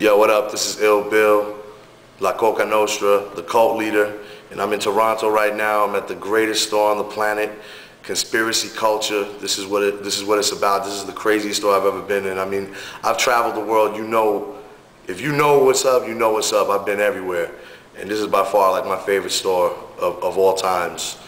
Yo, what up? This is Ill Bill, La Coka Nostra, the cult leader, and I'm in Toronto right now. I'm at the greatest store on the planet, conspiracy culture. This is what it, this is what it's about. This is the craziest store I've ever been in. I mean, I've traveled the world. You know, if you know what's up, you know what's up. I've been everywhere, and this is by far like my favorite store of, of all times.